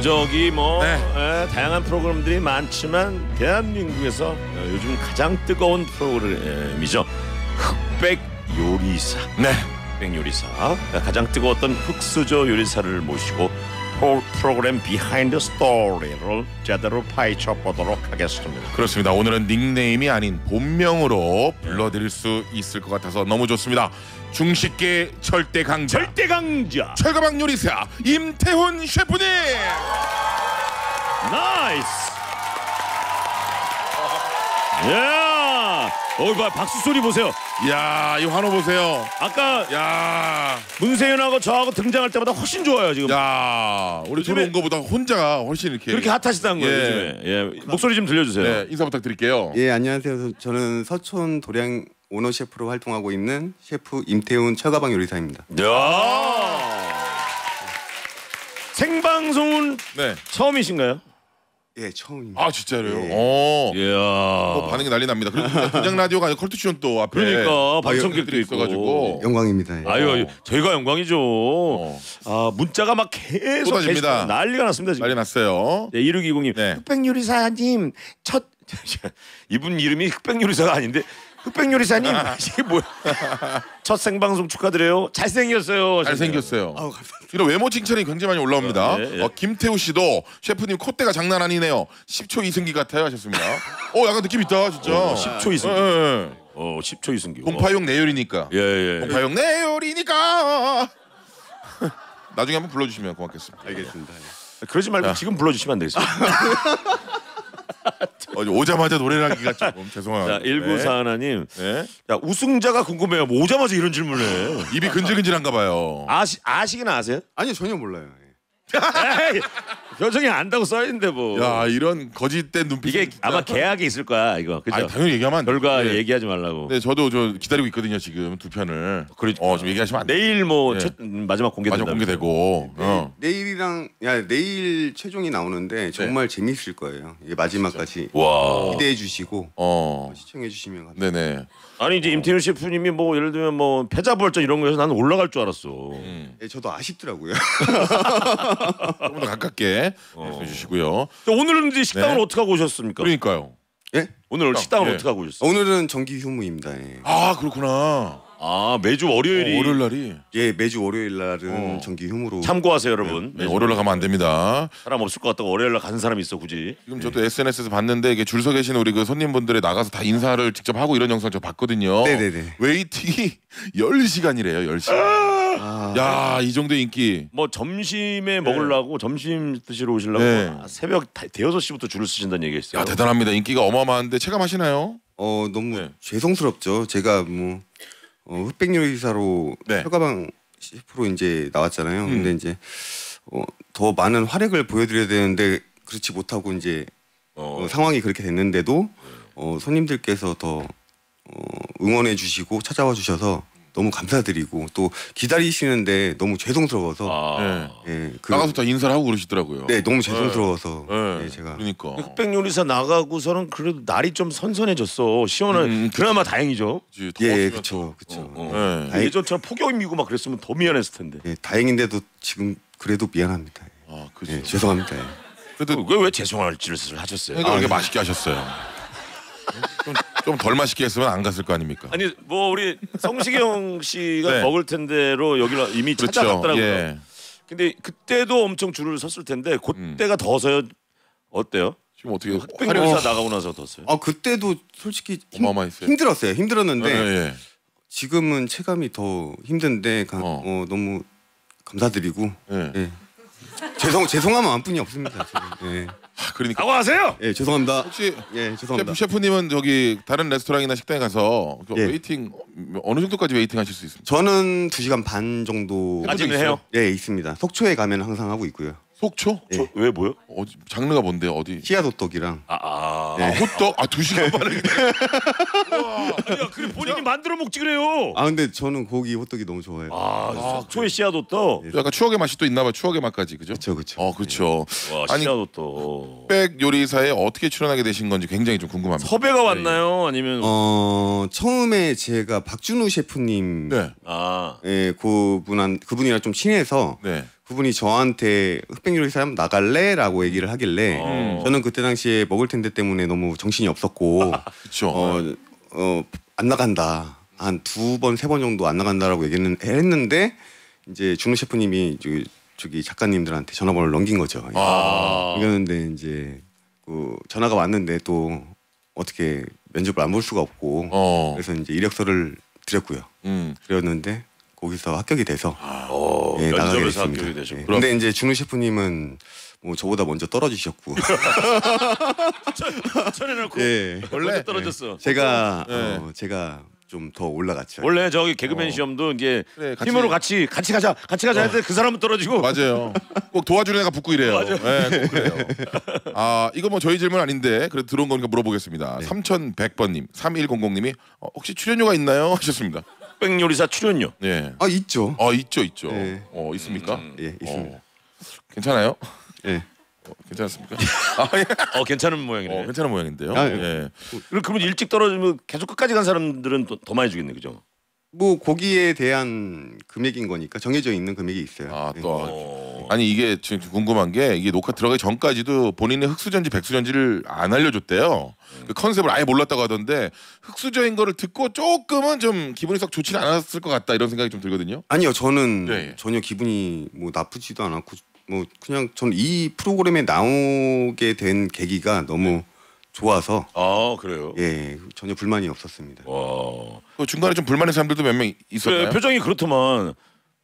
여기저기 뭐 네. 예, 다양한 프로그램들이 많지만 대한민국에서 어, 요즘 가장 뜨거운 프로그램이죠. 흑백 요리사. 네. 흑백 요리사. 가장 뜨거웠던 흑수저 요리사를 모시고 프로, 프로그램 비하인드 스토리를 제대로 파헤쳐 보도록 하겠습니다. 그렇습니다. 오늘은 닉네임이 아닌 본명으로 불러드릴 수 있을 것 같아서 너무 좋습니다. 중식계 철대 강자 절대 강자. 철가방 요리사 임태훈 셰프님. nice. 야, 어, 봐 박수 소리 보세요. 야, 이 환호 보세요. 아까 야, 문세윤하고 저하고 등장할 때보다 훨씬 좋아요 지금. 야, 우리 요즘에- 들어온 거보다 혼자 훨씬 이렇게 그렇게 핫하시다는 거예요 예. 요즘에. 예, 목소리 좀 들려주세요. 네, 인사 부탁드릴게요. 예 안녕하세요. 저는 서촌 도량 오너 셰프로 활동하고 있는 셰프 임태훈 철가방 요리사입니다. 야. 생방송은 네. 처음이신가요? 예 처음입니다. 아, 진짜로요? 예. 어. 이야. 뭐 반응이 난리 납니다. 그리고 그냥 라디오가 아니라 컬투쇼는 또 앞에 그러니까 방청객도 있고. 있어가지고 영광입니다. 예. 아유, 아유, 저희가 영광이죠. 어. 아 문자가 막 계속 쏟아집니다. 게시판 난리가 났습니다 지금. 난리 났어요. 네, 1620님 네. 흑백요리사님 첫 이분 이름이 흑백요리사가 아닌데 흑백요리사님 이게 뭐야? 첫 생방송 축하드려요. 잘생겼어요. 잘생겼어요. 아우 감사합니다. 이런 외모 칭찬이 굉장히 많이 올라옵니다. 네, 예. 어, 김태우 씨도 셰프님 콧대가 장난 아니네요. 10초 이승기 같아요 하셨습니다. 어 약간 느낌 있다 진짜. 어, 10초 이승기. 예, 예. 어 10초 이승기. 공파용 내열이니까. 예 예. 공파용 내열이니까. 나중에 한번 불러주시면 고맙겠습니다. 알겠습니다. 그러지 말고 야. 지금 불러주시면 안 되겠어요. 어, 오자마자 노래를 하기가 조금 죄송합니다. 자 1941 하나님. 네. 야 우승자가 궁금해요. 뭐 오자마자 이런 질문을 해. 입이 근질근질한가 봐요. 아시 아시긴 아세요? 아니요 전혀 몰라요. 예. 에이, 표정이 안다고 써 있는데 뭐. 야 이런 거짓된 눈빛. 이게 아마 계약에 있을 거야 이거. 그죠? 아니, 당연히 얘기하면 안 돼. 결과 네. 얘기하지 말라고. 네, 저도 저 기다리고 있거든요 지금 두 편을. 그래. 어, 좀 얘기하시면 안 돼. 내일 뭐 예. 첫, 음, 마지막 공개된다. 마저 공개되고. 어. 내일이랑 야 내일 최종이 나오는데 정말 재밌을 거예요. 이게 마지막까지 와. 기대해 주시고 어. 시청해 주시면 감사합니다. 네네. 아니 이제 임태훈 셰프님이 뭐 예를 들면 뭐 패자부활전 이런 거에서 나는 올라갈 줄 알았어. 음. 예, 저도 아쉽더라고요. 조금 더 가깝게 말씀해 주시고요. 오늘은 이제 식당을 네. 어떻게 하고 오셨습니까? 그러니까요. 예? 오늘 식당을 예. 어떻게 하고 오셨어요? 오늘은 정기 휴무입니다. 예. 아 그렇구나. 아 매주 월요일이 어, 월요일 날이 예, 매주 월요일 날은 어. 정기 휴무로 참고하세요 여러분. 네, 월요일 날 가면 안 됩니다. 사람 없을 것 같다고 월요일 날 가는 사람이 있어 굳이. 지금 저도 SNS에서 봤는데 이게 줄 서 계시는 우리 그 손님분들이 나가서 다 인사를 직접 하고 이런 영상 저 봤거든요. 네네네. waiting이 10시간이래요. 10시간. 아, 야, 이 정도 인기. 뭐 점심에 먹으려고 점심 드시러 오시려고 네. 아, 새벽 다- 대여섯 시부터 줄을 쓰신다는 얘기가 있어요. 야, 대단합니다. 인기가 어마어마한데 체감하시나요? 어 너무 네. 죄송스럽죠. 제가 뭐 어, 흑백 요리사로 네. 철가방 셰프로 이제 나왔잖아요. 음. 근데 이제 어, 더 많은 활약을 보여드려야 되는데 그렇지 못하고 이제 어. 어, 상황이 그렇게 됐는데도 어, 손님들께서 더 어, 응원해 주시고 찾아와 주셔서 너무 감사드리고 또 기다리시는데 너무 죄송스러워서 아. 예, 그, 나가서 다 인사를 하고 그러시더라고요. 네 너무 죄송스러워서 네. 예, 제가 그러니까. 흑백 요리사 나가고서는 그래도 날이 좀 선선해졌어. 시원한 음, 그나마 다행이죠. 그치, 예 더웠으면 그쵸 그쵸 어, 어. 또- 네. 아이- 예전처럼 폭염이고 막 그랬으면 더 미안했을 텐데. 예, 다행인데도 지금 그래도 미안합니다. 아, 그죠. 예, 죄송합니다. 예. 그래도 왜 왜 죄송할 짓을 하셨어요? 그러니까 이렇게 맛있게 하셨어요. 좀 덜 맛있게 했으면 안 갔을 거 아닙니까? 아니 뭐 우리 성시경 씨가 네. 먹을 텐데로 여기로 이미 그렇죠. 찾아갔더라고요. 예. 근데 그때도 엄청 줄을 섰을 텐데 그때가 더 서요. 어때요? 지금 어떻게 흑백 활용- 요리사 나가고 나서 더서요? 아 그때도 솔직히 힘, 어마어마했어요. 힘들었어요. 예, 힘들었는데 예. 지금은 체감이 더 힘든데 가, 어. 어. 너무 감사드리고 예. 예. 죄송 죄송한 마음뿐이 없습니다. 지금. 예. 아, 그러니까 사과하세요. 예, 죄송합니다. 혹시 예, 죄송합니다. 셰프, 셰프님은 저기 다른 레스토랑이나 식당에 가서 그 예. waiting 어느 정도까지 waiting 하실 수 있습니까? 저는 2시간 반 정도 아직은 있어요? 해요? 예, 있습니다. 속초에 가면 항상 하고 있고요. 속초? 예. 저, 왜 뭐요? 어디 장르가 뭔데 어디? 씨앗호떡이랑 아, 아. 네. 아, 호떡? 아, 두 시간 반을 아니야, 그래 본인이 만들어 먹지 그래요. 아 근데 저는 고기 호떡이 너무 좋아해요. 아, 속초의 씨앗호떡. 약간 추억의 맛이 또 있나 봐. 추억의 맛까지. 그죠? 그렇죠, 그렇죠. 어, 그렇죠. 와, 아니, 씨앗도 떠. 백 요리사에 어떻게 출연하게 되신 건지 굉장히 좀 궁금합니다. 섭외가 왔나요? 아니면 어 처음에 제가 박준우 셰프님 네. 아, 예, 그분한 그분이랑 좀 친해서 네. 그분이 저한테 흑백 요리사 한번 나갈래라고 얘기를 하길래 어. 저는 그때 당시에 먹을 텐데 때문에 너무 정신이 없었고 그렇죠. 어, 어, 안 나간다. 한 두 번, 세 번 정도 안 나간다라고 얘기는 했는데 이제 준우 셰프님이 저기, 저기 작가님들한테 전화번호를 넘긴 거죠. 아. 이겼는데 이제 그 전화가 왔는데 또 어떻게 면접을 안 볼 수가 없고 어. 그래서 이제 이력서를 드렸고요. 음. 드렸는데 거기서 합격이 돼서 어, 예, 나가게 면접에서 됐습니다. 합격이 되죠. 예. 근데 이제 준우 셰프님은 뭐 저보다 먼저 떨어지셨고 천해놓고 예. 원래 떨어졌어. 제가 네. 어, 제가 좀 더 올라갔죠. 원래 저기 개그맨 시험도 이제 그래, 같이- 팀으로 같이 같이 가자 같이 가자 했는데 그 사람은 떨어지고 맞아요. 꼭 도와주는 애가 붙고 이래요. 맞아요. 네, 꼭 그래요. 아 이거 뭐 저희 질문 아닌데 그래도 들어온 거니까 물어보겠습니다. 3100번님, 3100님이 어, 혹시 출연료가 있나요? 하셨습니다. 흑백 요리사 출연료. 예. 아 있죠. 어 있죠, 있죠. 네. 어 있습니까? 예 있습니다. 어, 괜찮아요? 예. 어, 괜찮습니까? 아, 예. 어 괜찮은 모양이네. 어, 괜찮은 모양인데요. 아, 예. 그럼 그러면 일찍 떨어지면 계속 끝까지 간 사람들은 또더 많이 주겠네, 그죠? 뭐 거기에 대한 금액인 거니까 정해져 있는 금액이 있어요. 아 네. 또 어. 아니 이게 지금 궁금한 게 이게 녹화 들어가기 전까지도 본인의 흑수저인지 백수저인지를 안 알려줬대요. 그 컨셉을 아예 몰랐다고 하던데 흑수저인 거를 듣고 조금은 좀 기분이 썩 좋지는 않았을 것 같다 이런 생각이 좀 들거든요. 아니요, 저는 네. 전혀 기분이 뭐 나쁘지도 않았고 뭐 그냥 저는 이 프로그램에 나오게 된 계기가 너무 좋아서 아 그래요. 예 전혀 불만이 없었습니다. 와. 그 중간에 좀 불만인 사람들도 몇명 그래, 있었나요? 표정이 그렇더만.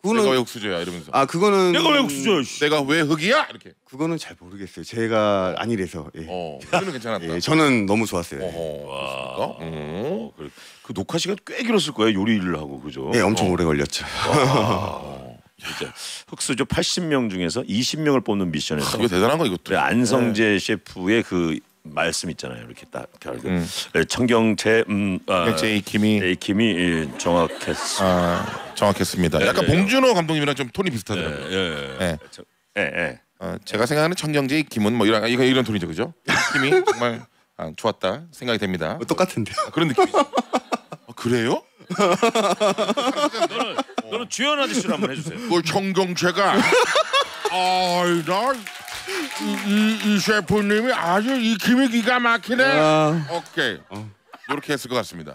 내가 왜 그거는 흑수저야 이러면서 아 그거는 내가 왜 옥수저? 씨. 내가 왜 흑이야 이렇게. 그거는 잘 모르겠어요. 제가 아니래서 예. 어, 그는 괜찮았다. 예, 저는 너무 좋았어요. 예. 어허, 그렇습니까? 음. 어, 그래. 그 녹화 시간 꽤 길었을 거야 요리를 하고 그죠? 예, 엄청 오래 걸렸죠. 진짜 흑수저 80명 중에서 20명을 뽑는 미션에서 이거 대단한 거 이것도. 그래 안성재 셰프의 그 말씀 있잖아요. 이렇게 딱 음. 네, 청경채 음 아, 제이 킴이 제이킴이 예, 정확했어. 아, 정확했습니다. 약간 예, 예. 봉준호 감독님이랑 좀 톤이 예, 비슷하더라고요. 예. 예. 저- 예, 예. 어, 제가 생각하는 청경제 김은 뭐 이런 이런, 이런 톤이죠, 그죠? 힘이 정말 아, 좋았다 생각이 됩니다. 뭐 똑같은데요. 아, 그런 느낌. 아, 그래요? 너는 너는 주연 아저씨로 한번 해주세요. 그 청경제가 아나 이, 이, 이 셰프님이 아주 익힘이 기가 막히네. 아. 오케이. 이렇게 했을 것 같습니다.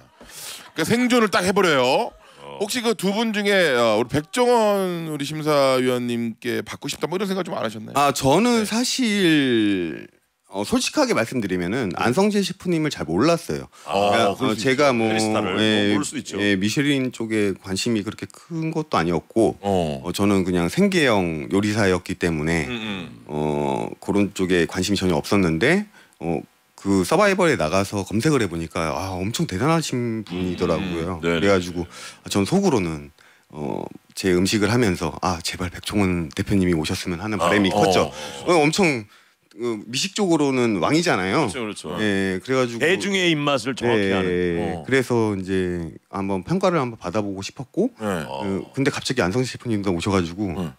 그러니까 생존을 딱 해버려요. 혹시 그 두 분 중에 어, 우리 백종원 우리 심사위원님께 받고 싶다 뭐 이런 생각 좀 안 하셨나요? 아 네. 저는 사실 어, 솔직하게 말씀드리면은 안성재 셰프님을 잘 몰랐어요. 그러니까, 그럴 어, 수 제가. 뭐 예, 있죠. 예, 미쉐린 쪽에 관심이 그렇게 큰 것도 아니었고 어. 어, 저는 그냥 생계형 요리사였기 때문에 음, 음. 어, 그런 쪽에 관심이 전혀 없었는데 어, 그 서바이벌에 나가서 검색을 해보니까 아, 엄청 대단하신 분이더라고요. 음, 네네. 그래가지고 아, 전 속으로는 어, 제 음식을 하면서 아 제발 백종원 대표님이 오셨으면 하는 바람이 어, 컸죠. 어, 어, 엄청 어, 미식적으로는 왕이잖아요. 그렇죠, 그렇죠. 예, 그래가지고 대중의 입맛을 정확히 예, 하는. 어. 그래서 이제 한번 평가를 한번 받아보고 싶었고 네. 어, 근데 갑자기 안성 셰프님도 오셔가지고 응.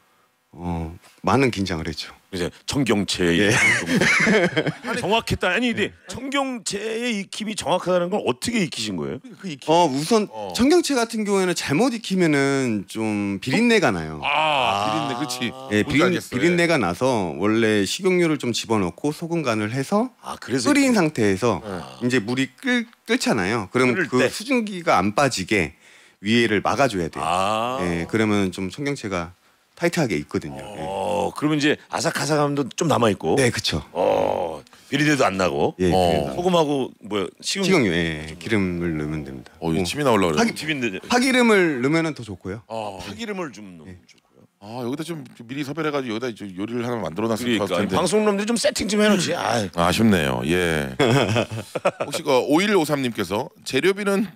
어, 많은 긴장을 했죠. 이제 청경채의 예. 익힘. 정확했다. 아니 근데 청경채의 익힘이 정확하다는 걸 어떻게 익히신 거예요? 그 익힘. 어 우선 어. 청경채 같은 경우에는 잘못 익히면은 좀 비린내가 나요. 아, 비린내, 그렇지. 예, 뭔지 비린, 알겠어. 비린내가 나서 원래 식용유를 좀 집어넣고 소금 간을 해서 아 그래서 끓인 상태에서 이제 물이 끓, 끓잖아요. 그러면 그 때. 수증기가 안 빠지게 위에를 막아줘야 돼요. 아. 예, 그러면 좀 청경채가 타이트하게 익거든요. 예. 어 그러면 이제 아삭아삭함도 좀 남아 있고. 네, 그쵸. 어 비린내도 안 나고. 예, 어. 소금하고 뭐야 식용 식용유, 예, 기름을 넣으면 됩니다. 어, 이 뭐, 침이 나올라 그래. 하긴- 튀긴데 파기름을 넣으면은 더 좋고요. 아, 파기름을 좀 넣으면 좋고요. 아, 여기다 좀 미리 섭외해가지고 여기다 저 요리를 하나 만들어 놨을 것 그러니까 같은데. 방송놈들이 좀 세팅 좀 해놓지. 아, 아, 아쉽네요. 예. 혹시 그 5153님께서 재료비는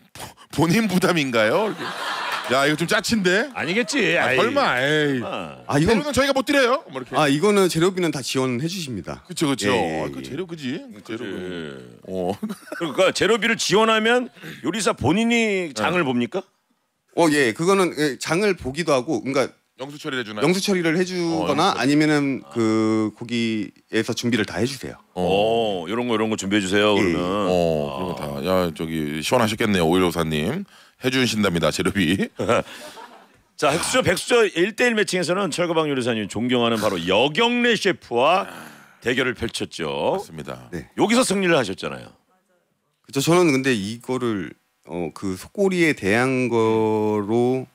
본인 부담인가요? 이렇게. 야, 이거 좀 짜친데. 아니겠지. 아, 아이. 설마. 에이. 아. 아 이건 재료는 저희가 못 드려요. 뭐 이렇게. 아 이거는 재료비는 다 지원해 주십니다. 그렇죠, 그렇죠. 예, 예, 아, 그 예. 재료 그지? 재료. 예. 어. 그러니까 재료비를 지원하면 요리사 본인이 장을 봅니까? 어 예, 그거는 예, 장을 보기도 하고, 그러니까 영수 처리해 주나요? 영수 처리를 어, 해주거나 영수 처리. 아니면은 그 고기에서 준비를 다 해주세요. 어, 이런 거 이런 거 준비해 주세요. 예. 그러면. 어, 그런 거 다. 야, 저기 시원하셨겠네요. 5154님. 해 주신답니다. 재료비. 자, 흑수저 백수저 1대1 매칭에서는 철거방 요리사님 존경하는 바로 여경래 셰프와 대결을 펼쳤죠. 맞습니다. 네. 여기서 승리를 하셨잖아요. 그죠. 저는 근데 이거를 어 그 속꼬리에 대한 거로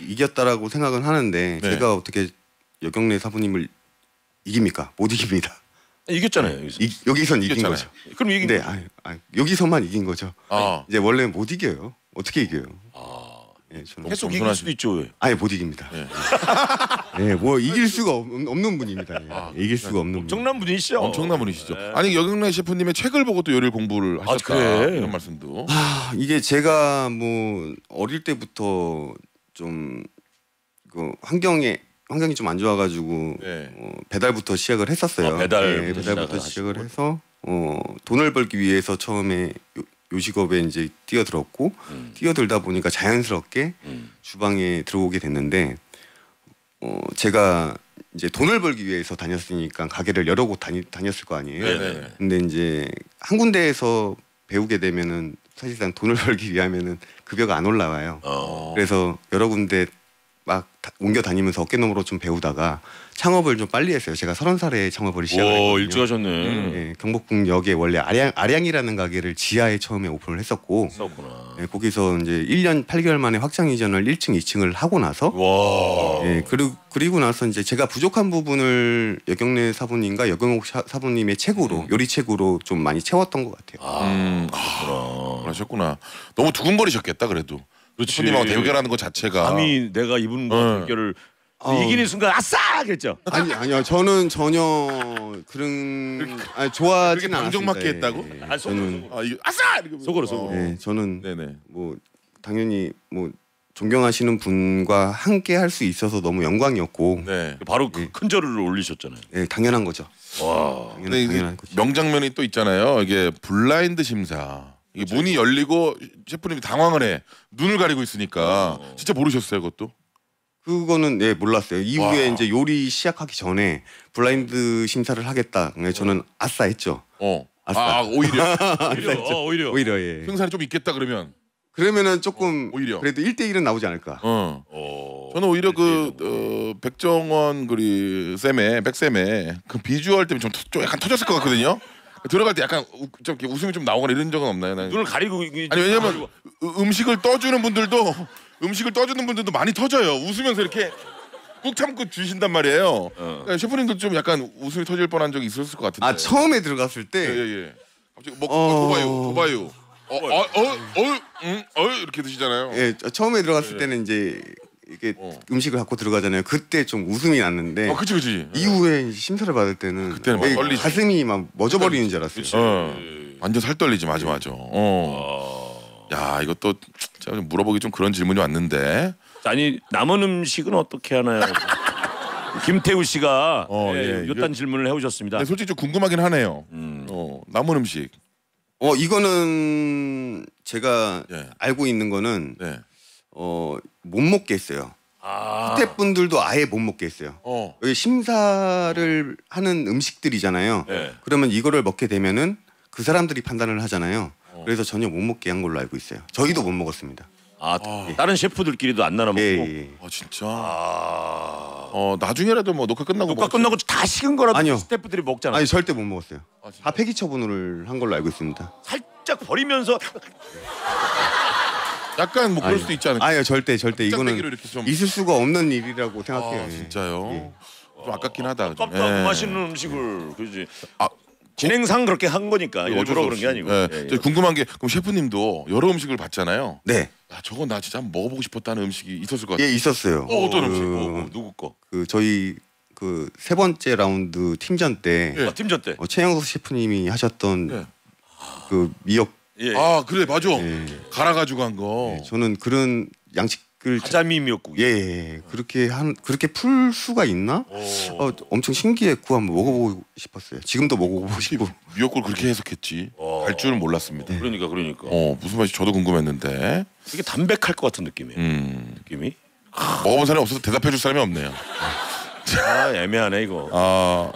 이겼다라고 생각은 하는데 네. 제가 어떻게 여경래 사부님을 이깁니까? 못 이깁니다. 이겼잖아요. 여기서. 이, 여기선 이긴 이겼잖아요. 거죠. 그럼 이긴 근데 아, 아, 여기서만 이긴 거죠. 아, 이제 원래 못 이겨요. 어떻게 이겨요? 아, 예, 저는 계속 이길 수도 있죠. 아예 못 이깁니다. 예. 예, 뭐 이길 수가 없, 없는 분입니다. 예. 아, 이길 수가 없는 분. 엄청난 분이시죠. 엄청난 분이시죠. 네. 아니 여경래 셰프님의 책을 보고 또 요리를 공부를 아, 하셨다 그래? 이런 말씀도. 아, 이게 제가 뭐 어릴 때부터 좀 그 환경에 환경이 좀 안 좋아가지고 네. 어, 배달부터 시작을 했었어요. 아, 배달부터 예, 배달부터 시작을 시작을 해서 어, 돈을 벌기 위해서 처음에 요, 요식업에 이제 뛰어들었고 음. 뛰어들다 보니까 자연스럽게 음. 주방에 들어오게 됐는데 어, 제가 이제 돈을 벌기 위해서 다녔으니까 가게를 여러 곳 다니, 다녔을 거 아니에요. 네네. 근데 이제 한 군데에서 배우게 되면은 사실상 돈을 벌기 위하면은 급여가 안 올라와요. 어. 그래서 여러 군데 막 다- 옮겨 다니면서 어깨너머로 좀 배우다가 창업을 좀 빨리 했어요. 제가 서른 살에 창업을 시작을 오, 했거든요. 일찍 하셨네. 음. 예, 경복궁역에 원래 아량 아량이라는 가게를 지하에 처음에 오픈을 했었고 썼구나. 예, 거기서 이제 1년 8개월 만에 확장 이전을 1층, 2층을 하고 나서 와. 예, 그리고 그리고 나서 이제 제가 부족한 부분을 여경래 사부님과 여경옥 사- 사부님의 책으로 요리 책으로 좀 많이 채웠던 것 같아요. 아, 음, 그렇구나. 그러셨구나. 너무 두근거리셨겠다 그래도. 그렇지. 셰프님하고 대결하는 것 자체가. 감히 내가 이분 어. 대결을 어. 이기는 순간 아싸 그랬죠. 아니 아니요 저는 전혀 그런 아니, 좋아하진 않았습니다. 방정 맞게 했다고? 예, 예. 아, 저는. 아, 이거 아싸! 이렇게 속으로, 속으로. 예, 저는 네네. 뭐 당연히 뭐 존경하시는 분과 함께 할 수 있어서 너무 영광이었고 네. 바로 그 큰 절을 올리셨잖아요. 예, 당연한 거죠. 와. 당연, 근데 이게 당연한 거죠. 명장면이 또 있잖아요. 이게 블라인드 심사. 이게 문이 열리고 셰프님이 당황을 해. 눈을 가리고 있으니까 어. 진짜 모르셨어요, 그것도? 그거는 예 몰랐어요. 이후에 와. 이제 요리 시작하기 전에 블라인드 심사를 하겠다. 그래서 저는 아싸 했죠. 어. 아싸. 아, 오히려 오히려 어, 오히려. 오히려 예. 승산이 좀 있겠다 그러면. 그러면은 조금 어, 오히려. 그래도 1대 1은 나오지 않을까. 어. 어. 저는 오히려 그 어, 백종원 그리 쌤의 백쌤의 그 비주얼 때문에 좀, 터- 좀 약간 터졌을 것 같거든요. 들어갈 때 약간 우, 좀 이렇게 웃음이 좀 나오거나 이런 적은 없나요? 나는? 눈을 가리고 이게 아니 왜냐면. 으- 음식을 떠주는 분들도 음식을 떠주는 분들도 많이 터져요. 웃으면서 이렇게 꾹 참고 주신단 말이에요. 어. 그러니까 셰프님도 좀 약간 웃음이 터질 뻔한 적이 있었을 것 같은데. 아 처음에 들어갔을 때 예예. 갑자기 먹 어. 도봐요, 도봐요. 어어어어 음, 어 이렇게 드시잖아요. 예, 저- 처음에 들어갔을 예. 때는 이제 이게 어. 음식을 갖고 들어가잖아요. 그때 좀 웃음이 났는데 아 그치 그치. 이후에 이제 심사를 받을 때는 그때는 막 내 떨리지. 가슴이 막 멎어버리는 줄 알았어요. 그치. 어. 완전 살 떨리지 맞아 맞아. 어. 아. 야 이것도 제가 좀 물어보기 좀 그런 질문이 왔는데. 아니 남은 음식은 어떻게 하나요? 김태우 씨가 어, 예, 예, 요딴 이거- 질문을 해오셨습니다. 네, 솔직히 좀 궁금하긴 하네요. 음. 어 남은 음식. 어 이거는 제가 예. 알고 있는 거는 네. 어 못 먹게 했어요. 아. 스태프분들도 아예 못 먹게 했어요. 어. 여기 심사를 하는 음식들이잖아요. 네. 그러면 이거를 먹게 되면은 그 사람들이 판단을 하잖아요. 어. 그래서 전혀 못 먹게 한 걸로 알고 있어요. 저희도 못 먹었습니다. 아, 다른 셰프들끼리도 안 나눠 먹고. 예, 예. 아 진짜. 아. 어 나중에라도 뭐 녹화 끝나고 녹화 끝나고 다 식은 거라도 아니요. 스태프들이 먹잖아. 아니 절대 못 먹었어요. 아? 다 폐기 처분을 한 걸로 알고 있습니다. 살짝 버리면서 약간 뭐 그럴 아니요. 수도 있지 않을까? 아니요 절대 절대 이거는 이렇게 좀. 있을 수가 없는 일이라고 생각해요. 아 예. 진짜요? 예. 좀 아깝긴 하다. 좀. 깜빡 예. 맛있는 음식을 그지. 아, 진행상 그렇게 한 거니까 어쩔 수 일부러 그런 없이. 게 아니고. 예. 예, 예. 저 궁금한 게 그럼 셰프님도 여러 음식을 봤잖아요. 네, 야 저거 나 진짜 한번 먹어보고 싶었다는 음식이 있었을 것 같아요. 예 있었어요. 어, 어떤 그, 음식? 어, 어, 누구 거? 그 저희 그 세 번째 라운드 팀전 때 예. 아, 팀전 때. 어, 최영석 셰프님이 하셨던 예. 그 미역 예. 아 그래 맞아. 예. 갈아가지고 한 거. 예, 저는 그런 양식을 가자미 미역국. 예, 예, 그렇게 한 그렇게 풀 수가 있나? 어, 엄청 신기했고 한번 먹어보고 싶었어요. 지금도 먹어보고 싶고. 미역국을 그렇게 해석했지. 어. 갈 줄은 몰랐습니다. 그러니까 그러니까. 어 무슨 맛이 저도 궁금했는데. 이게 담백할 것 같은 느낌이에요. 음 느낌이. 먹어본 사람이 없어서 대답해줄 사람이 없네요. 아 애매하네 이거. 아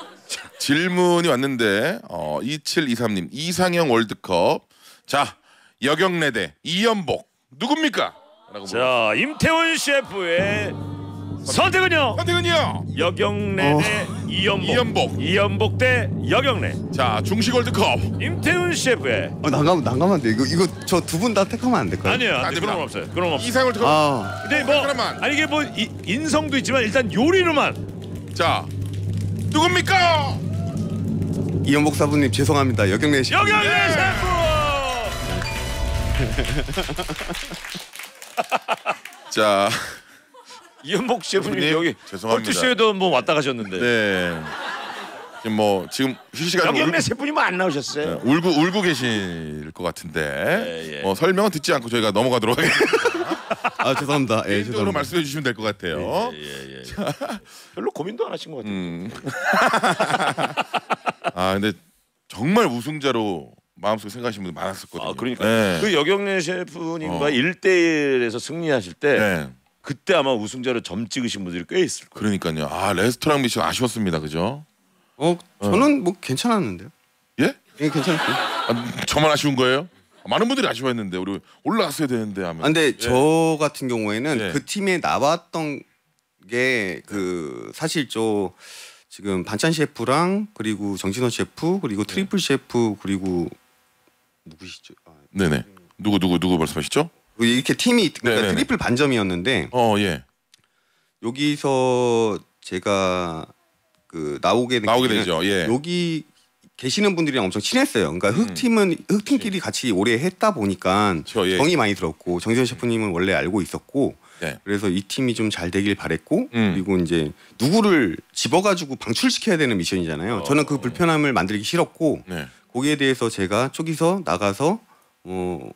질문이 왔는데 어, 2723님 이상형 월드컵 자 여경래 대 이연복 누굽니까? 라고 자 임태훈 셰프의 선택은요 선택은요. 여경래 대 이연복 이연복. 이연복 대 여경래 자 중식 월드컵. 임태훈 셰프의 어, 난감 난감한데 이거 이거 저 두 분 다 택하면 안 될까요? 아니요 안 돼, 그런 됩니다. 건 없어요 그런 건 없어요 이상 월드컵. 아 근데 뭐 잠깐만. 아니 이게 뭐 이, 인성도 있지만 일단 요리로만 자 누굽니까? 이현복 사부님 죄송합니다. 여경래 씨. 여경래 예. 셰프 자 이연복 셰프님 여기 죄송합니다. 헐투쇼에도 뭐 왔다 가셨는데 네. 지금 뭐 지금 실시간으로 여경래 울, 셰프님 안 나오셨어요 울고 울고 계실 것 같은데 예, 예. 어, 설명은 듣지 않고 저희가 넘어가도록 하겠습니다. 아 죄송합니다. 예, 개인적으로 죄송합니다. 말씀해 주시면 될 것 같아요. 예, 예. 별로 고민도 안 하신 것 같아요 음. 아 근데 정말 우승자로 마음속에 생각하시는 분들 많았었거든요. 아 그러니까 네. 그 여경래 셰프님과 어. 일 1대1에서 승리하실 때 네. 그때 아마 우승자로 점 찍으신 분들이 꽤 있을 거예요. 그러니까요. 아 레스토랑 미션 아쉬웠습니다. 그죠? 어 저는 뭐 괜찮았는데요. 예? 예 괜찮았어요. 아, 저만 아쉬운 거예요? 많은 분들이 아쉬워했는데 우리 올라갔어야 되는데 하면. 아, 근데 저 같은 경우에는 예. 그 팀에 나왔던 게 그 사실 저 지금 반찬 셰프랑 그리고 정진호 셰프 그리고 트리플 셰프 그리고 누구시죠? 아, 네네. 누구 누구 누구 말씀하시죠? 이렇게 팀이 그러니까 네네네. 트리플 반점이었는데 어 예. 여기서 제가 그 나오게 된 나오게 계기는 되죠. 예. 여기 계시는 분들이랑 엄청 친했어요. 그러니까 흑팀은 흑팀끼리 같이 오래 했다 보니까 그렇죠, 예. 정이 많이 들었고 정지현 셰프님은 원래 알고 있었고 네. 그래서 이 팀이 좀 잘 되길 바랬고 음. 그리고 이제 누구를 집어가지고 방출시켜야 되는 미션이잖아요. 저는 그 불편함을 만들기 싫었고 네. 거기에 대해서 제가 쪼기서 나가서 어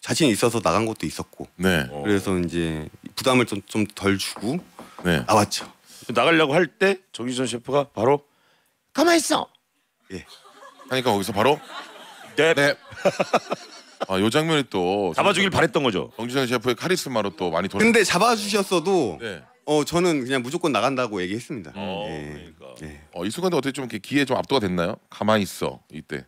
자신 있어서 나간 것도 있었고 네. 그래서 이제 부담을 좀 좀 덜 주고 네. 나왔죠. 나가려고 할 때 정기선 셰프가 바로 가만 있어. 예. 하니까 거기서 바로 네. 네. 아, 요 장면이 또 잡아주길 바랬던 거죠. 정지성 셰프의 카리스마로 또 많이 돌아. 근데 잡아주셨어도 네. 어 저는 그냥 무조건 나간다고 얘기했습니다. 어, 예. 그러니까. 예. 어, 이 순간에 어떻게 좀 이렇게 기에 좀 압도가 됐나요? 가만히 있어 이때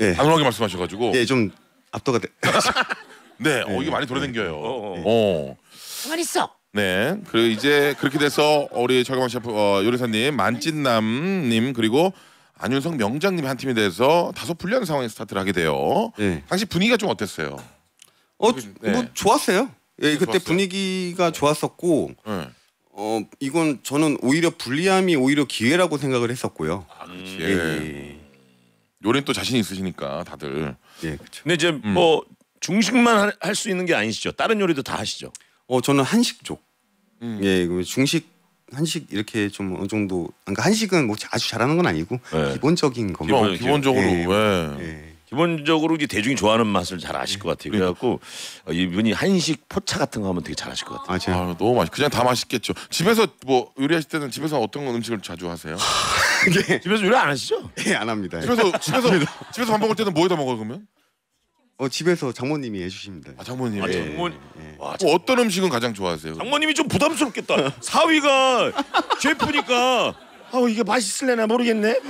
예. 단호하게 말씀하셔가지고 예, 좀 압도가 돼. 네, 어, 이게 많이 돌아댕겨요. 어, 어. 어. 가만 있어. 네, 그리고 이제 그렇게 돼서 우리 철강 셰프 어, 요리사님, 만찢남님 그리고 안윤성 명장님 한 팀에 대해서 다소 불리한 상황에 스타트를 하게 돼요. 예. 당시 분위기가 좀 어땠어요? 어, 네. 뭐 좋았어요. 예, 그때 좋았어요. 분위기가 좋았었고 네. 어 이건 저는 오히려 불리함이 오히려 기회라고 생각을 했었고요. 아, 그렇지. 예, 예, 요리는 또 자신 있으시니까 다들. 예, 그렇죠. 근데 이제 뭐 중식만 할 수 있는 게 아니시죠. 다른 요리도 다 하시죠. 어 저는 한식 쪽. 음. 예, 그 중식 한식 이렇게 좀 어느 정도 그러니까 한식은 뭐 아주 잘하는 건 아니고 네. 기본적인 거. 기본, 기본- 기본적으로 예. 왜? 예. 기본적으로 이제 대중이 좋아하는 맛을 잘 아실 것 같아요. 그래갖고 어, 이분이 한식 포차 같은 거 하면 되게 잘하실 것 같아요. 아 제가 아, 너무 맛있. 그냥 다 맛있겠죠. 집에서 뭐 요리하실 때는 집에서 어떤 음식을 자주 하세요? 집에서 요리 안 하시죠? 예, 안 합니다. 집에서 집에서 집에서 밥 먹을 때는 뭐에다 먹어요 그러면? 어 집에서 장모님이 해주십니다. 아 장모님. 아, 예. 장모, 와, 뭐 어떤 음식은 가장 좋아하세요? 장모님이 좀 부담스럽겠다. 사위가 셰프니까 아우 이게 맛있을래나 모르겠네.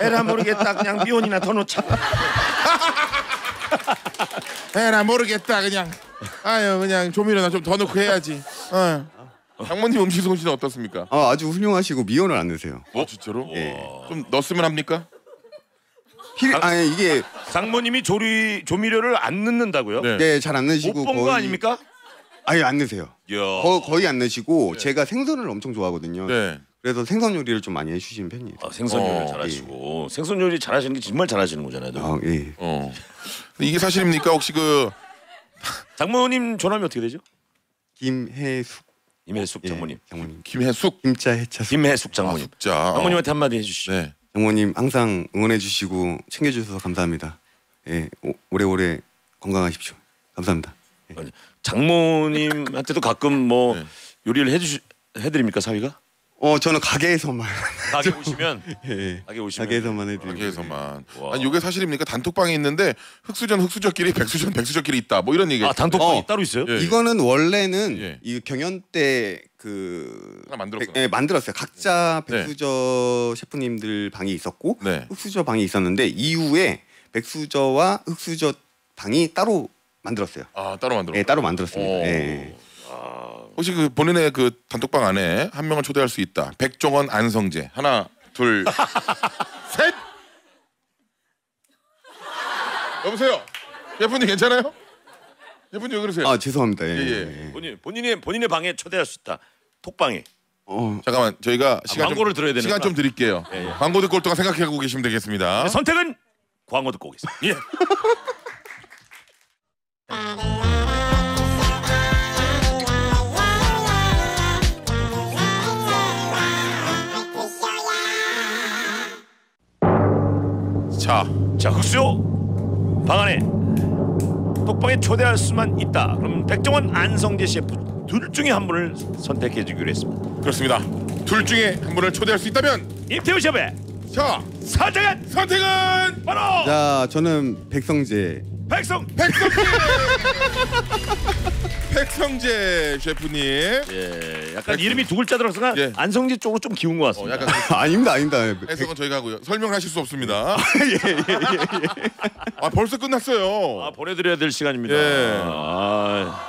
에라 모르겠다. 그냥 미원이나 더 넣자. 에라 모르겠다 그냥. 아유 그냥 조미료나 좀 더 넣고 해야지. 어. 장모님 음식 솜씨는 어떻습니까? 아 아주 훌륭하시고 미원을 안 넣으세요. 어 진짜로? 예. 좀 넣었으면 합니까? 필 아니 이게 장모님이 조리 조미료를 안 넣는다고요? 네. 네, 잘안못 넣으시고 본거 아닙니까? 아예 안 넣으세요. 이야. 거, 거의 안 넣으시고 제가 생선을 엄청 좋아하거든요. 네. 그래서 생선 요리를 좀 많이 해주시는 편이에요. 아, 생선 요리 어, 잘하시고 생선 요리 잘하시는 게 정말 잘하시는 거잖아요. 아, 예. 어. 근데 이게 사실입니까? 혹시 그 장모님 전화면 어떻게 되죠? 김해숙 임혜숙 예, 장모님. 장모님. 김혜숙 김자 해차숙. 김혜숙 아, 장모님. 숙자. 장모님한테 한마디 해주시죠. 네. 장모님 항상 응원해 주시고 챙겨 주셔서 감사합니다. 예, 오, 오래오래 건강하십시오. 감사합니다. 아니, 장모님한테도 가끔 뭐 네. 요리를 해주 해드립니까 사위가? 어, 저는 가게에서만 가게 오시면 예. 가게 오시면 가게에서만 해드리고 가게에서만. 와. 아니 이게 사실입니까? 단톡방에 있는데 흑수전 흑수저끼리 백수전 백수저끼리 있다. 뭐 이런 얘기. 아 단톡방이 어. 따로 있어요? 예. 이거는 원래는 예. 이 경연 때그 하나 만들었어요. 예, 만들었어요. 각자 네. 백수저 셰프님들 방이 있었고 네. 흑수저 방이 있었는데 이후에 백수저와 흑수저 방이 따로 만들었어요. 아 따로 만들어. 예, 따로 만들었습니다. 오. 예, 예. 혹시 그 본인의 그 단톡방 안에 한 명을 초대할 수 있다. 백종원, 안성재. 하나, 둘, 셋. 여보세요. 예쁜님 괜찮아요? 예쁜님 왜 그러세요? 아 죄송합니다. 예, 예, 예. 예. 본인 본인의 본인의 방에 초대할 수 있다. 톡방에. 어, 잠깐만 저희가 시간 광고를 좀, 들어야 되는구나. 시간 좀 드릴게요. 예, 예. 광고 듣고 올 동안 생각하고 계시면 되겠습니다. 선택은 광고 듣고 오겠습니다. 예. 자, 자 흑수요 방 안에 톡방에 초대할 수만 있다. 그럼 백종원, 안성재 셰프 둘 중에 한 분을 선택해 주기로 했습니다. 그렇습니다. 둘 중에 한 분을 초대할 수 있다면 임태우 셰프의 자 선택은 선택은 바로 자 저는 백성재. 백성. 백성재 백성재 셰프님. 예, 약간 이름이 두 글자 들어서가 예. 안성재 쪽으로 좀 기운 것 어, 같습니다. 약간 그 아닙니다, 아닙니다. 해석은 저희가 하고요. 설명하실 수 없습니다. 아 벌써 끝났어요. 아, 보내드려야 될 시간입니다. 예. 아,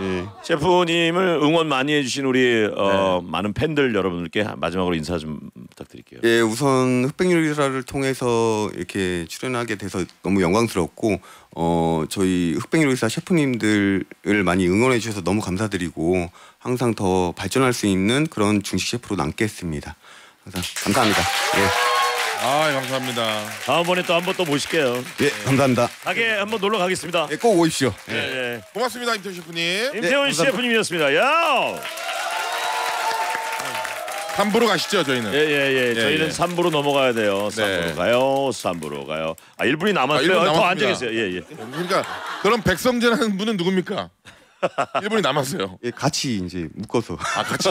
예. 셰프님을 응원 많이 해주신 우리 어, 많은 팬들 여러분들께 마지막으로 인사 좀 부탁드릴게요. 예, 우선 흑백 요리사를 통해서 이렇게 출연하게 돼서 너무 영광스럽고 어 저희 흑백 요리사 셰프님들을 많이 응원해 주셔서 너무 감사드리고 항상 더 발전할 수 있는 그런 중식 셰프로 남겠습니다. 항상 감사합니다. 아 감사합니다. 다음번에 또 한 번 또 모실게요. 예, 예, 감사합니다. 가게 한번 놀러 가겠습니다. 예, 꼭 오십시오. 예, 예. 고맙습니다 임태 셰프님. 임태훈 네, 감사합니다. 셰프님이었습니다. 야, 함부로 가시죠 저희는. 예예 예. 저희는 예. 3부로 넘어가야 돼요. 3부로 네. 가요. 3부로 가요. 아 1분이 남았어요. 아, 일분 더 남았습니다. 앉아 계세요. 예 예. 그러니까 그럼 백성재라는 분은 누굽니까? 1분이 남았어요. 예, 같이 이제 묶어서. 아 같이.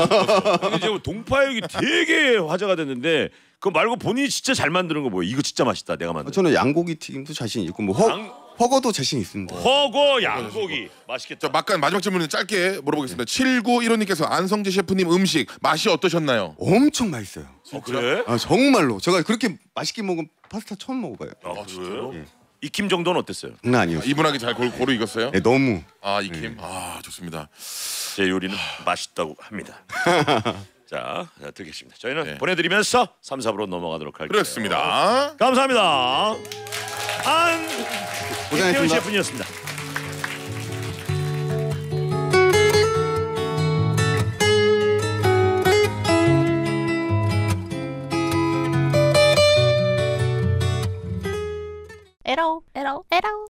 근데 지금 동파육이 되게 화제가 됐는데 그거 말고 본인이 진짜 잘 만드는 거 뭐예요? 이거 진짜 맛있다. 내가 만든. 저는 양고기 튀김도 자신 있고 뭐 허, 양- 허거도 자신 있습니다. 허거 양고기 맛있겠다. 저 막간 마지막 질문은 짧게 물어보겠습니다. 7915님께서 안성재 셰프님 음식 맛이 어떠셨나요? 엄청 맛있어요. 어, 그래? 아, 정말로 제가 그렇게 맛있게 먹은 파스타 처음 먹어봐요. 아, 그래요? 예. 익힘 정도는 어땠어요? 장난 아니었어요. 이분하게 잘 고루, 고루 익었어요? 예, 너무 아 익힘. 아 좋습니다. 제 요리는 맛있다고 합니다. 자, 자, 듣겠습니다. 저희는 네. 보내드리면서 3, 4부로 넘어가도록 할게요. 그렇습니다. 감사합니다. 안 고생하셨습니다. 김태훈 셰프님이었습니다. 에러 에러 에러